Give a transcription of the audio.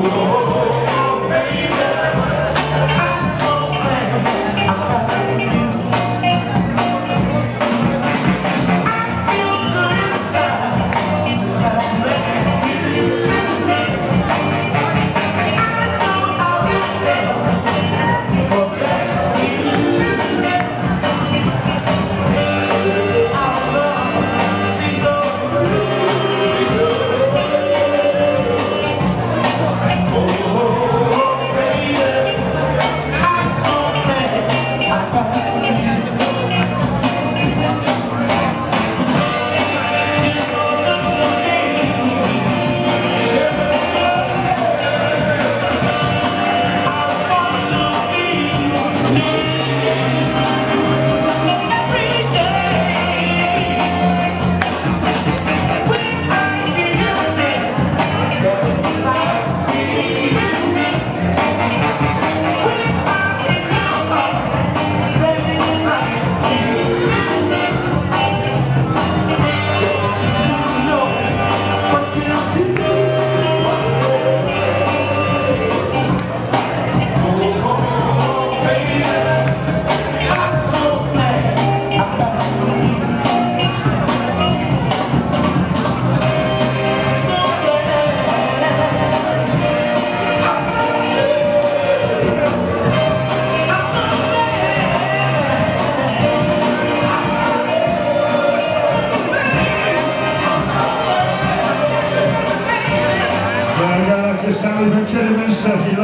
Oh, Sami Węgiel Mężczyzn.